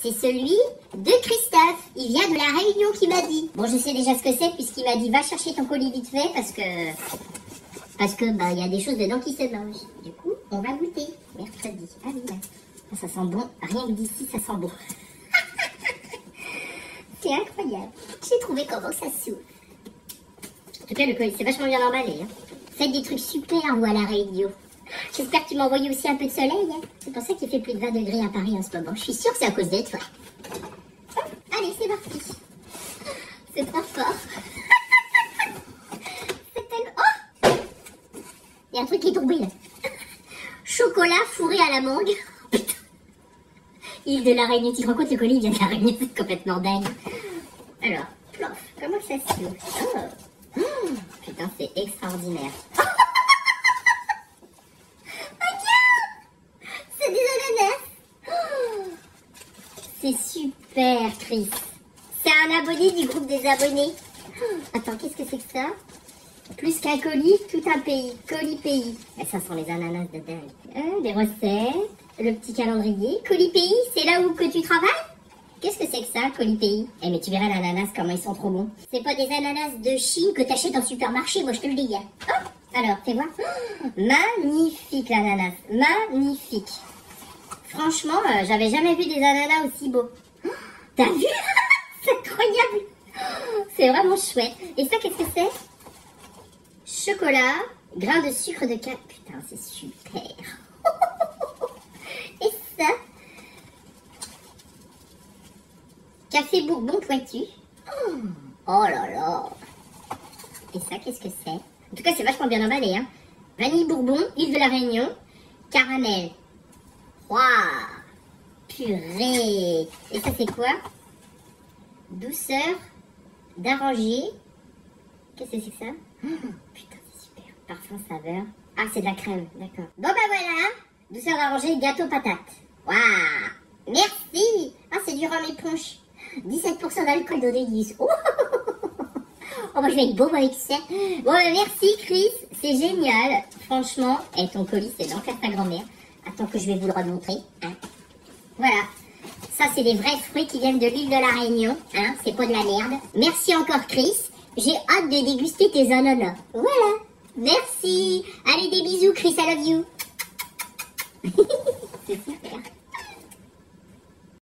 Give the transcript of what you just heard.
C'est celui de Christophe. Il vient de la Réunion qui m'a dit. Bon, je sais déjà ce que c'est puisqu'il m'a dit va chercher ton colis vite fait parce que parce que bah il y a des choses dedans qui se mangent. Du coup, on va goûter mercredi. Ah oui, ça sent bon. Rien que d'ici, ça sent bon. c'est incroyable. J'ai trouvé comment ça s'ouvre. En tout cas, le colis, c'est vachement bien emballé. Hein. Faites des trucs super, vous, à la Réunion. J'espère que tu m'as envoyé aussi un peu de soleil. Hein. C'est pour ça qu'il fait plus de 20 degrés à Paris en ce moment. Je suis sûre que c'est à cause de toi. Allez, c'est parti. C'est trop fort. Oh Il y a un truc qui est tombé là. Chocolat fourré à la mangue. Oh, putain. Île de la Réunion. Tu te rends compte, le colis vient de la Réunion. C'est complètement dingue. Alors, plof. Comment ça se fait? Oh. Oh, Putain, c'est extraordinaire. C'est des ananas. Oh, C'est super, Chris. C'est un abonné du groupe des abonnés. Oh, Attends, qu'est-ce que c'est que ça? Plus qu'un colis, tout un pays. Colis pays. Et ça sent les ananas de dingue. Euh, des recettes, le petit calendrier. Colis pays, c'est là où que tu travailles? Qu'est-ce que c'est que ça, colis pays? Eh mais tu verras l'ananas, comment ils sont trop bons. C'est pas des ananas de Chine que t'achètes en supermarché, moi je te le dis. hein. Oh, alors, fais voir. Oh, magnifique l'ananas. Magnifique. Franchement, euh, j'avais jamais vu des ananas aussi beaux. T'as vu? C'est incroyable. C'est vraiment chouette. Et ça, qu'est-ce que c'est? Chocolat, grain de sucre de canne. Putain, c'est super. Et ça? Café Bourbon pointu. Oh, oh là là. Et ça, qu'est-ce que c'est? En tout cas, c'est vachement bien emballé. Hein. Vanille Bourbon, huile de la Réunion, caramel. Waouh Purée Et ça, c'est quoi? Douceur d'aranger. Qu'est-ce que c'est que ça? Putain, c'est super. Parfum, saveur. Ah, c'est de la crème, d'accord. Bon, bah voilà. Douceur d'aranger, gâteau patate. Waouh Merci Ah, c'est du rhum éponge. 17% d'alcool d'eau délice. Oh, oh bah, je vais être beau avec ça. Bon, bah, merci Chris, c'est génial. Franchement, et ton colis, c'est d'en faire ta grand-mère. Attends que je vais vous le remontrer. Hein. Voilà. Ça, c'est des vrais fruits qui viennent de l'île de la Réunion. Hein, c'est pas de la merde. Merci encore Chris. J'ai hâte de déguster tes ananas. Voilà. Merci. Allez, des bisous Chris, I love you. c'est super.